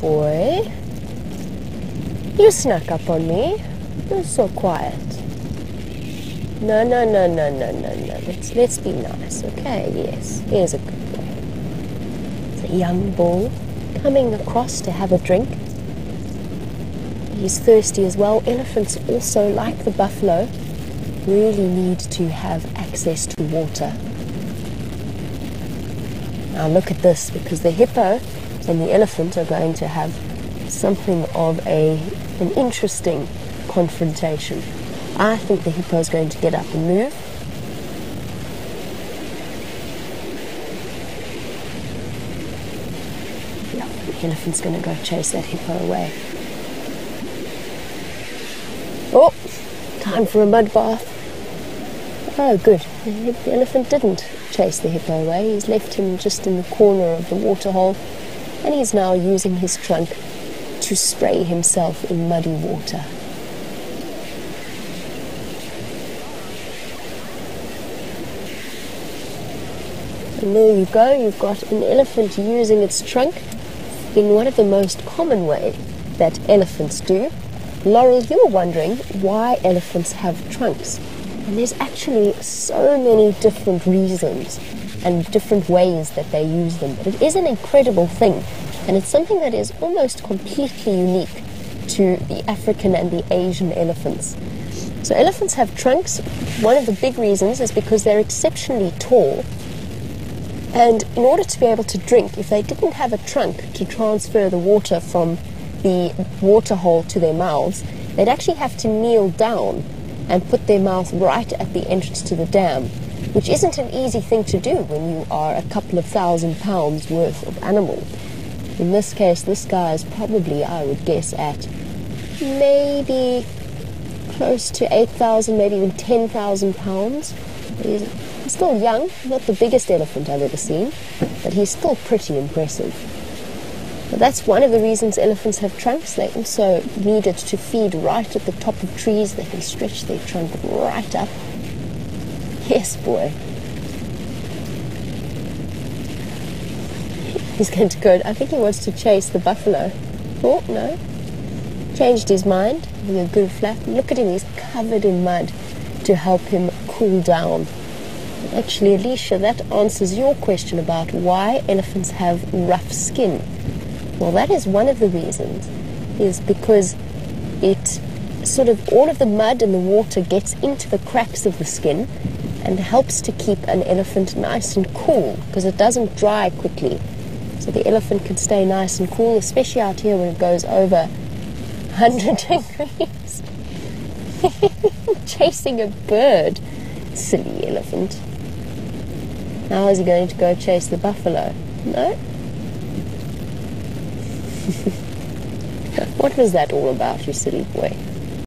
boy. You snuck up on me. You're so quiet. No, no, no, no, no, no, no. Let's let's be nice, okay? Yes, here's a good boy. It's a young bull coming across to have a drink. He's thirsty as well. Elephants also, like the buffalo, really need to have access to water. Now look at this, because the hippo and the elephant are going to have something of a an interesting confrontation. I think the hippo is going to get up and move. The elephant's going to go chase that hippo away. Oh, time for a mud bath. Oh, good. The elephant didn't chase the hippo away. He's left him just in the corner of the waterhole, and he's now using his trunk to spray himself in muddy water. And there you go, you've got an elephant using its trunk in one of the most common ways that elephants do. Laurel, you were wondering why elephants have trunks. And there's actually so many different reasons and different ways that they use them. But it is an incredible thing. And it's something that is almost completely unique to the African and the Asian elephants. So elephants have trunks. One of the big reasons is because they're exceptionally tall and in order to be able to drink, if they didn't have a trunk to transfer the water from the water hole to their mouths, they'd actually have to kneel down and put their mouth right at the entrance to the dam, which isn't an easy thing to do when you are a couple of thousand pounds worth of animal. In this case, this guy is probably, I would guess, at maybe close to 8,000, maybe even 10,000 pounds. He's still young, not the biggest elephant I've ever seen, but he's still pretty impressive. But that's one of the reasons elephants have trunks. They also need it to feed right at the top of trees. They can stretch their trunk right up. Yes, boy. He's going to go, I think he wants to chase the buffalo. Oh, no. Changed his mind, having a good flap. Look at him, he's covered in mud to help him cool down. Actually, Alicia, that answers your question about why elephants have rough skin. Well, that is one of the reasons, is because it sort of all of the mud and the water gets into the cracks of the skin and helps to keep an elephant nice and cool because it doesn't dry quickly. So the elephant can stay nice and cool, especially out here when it goes over 100 degrees. Chasing a bird. Silly elephant. Now is he going to go chase the buffalo? No? what was that all about, you silly boy?